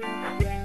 Right.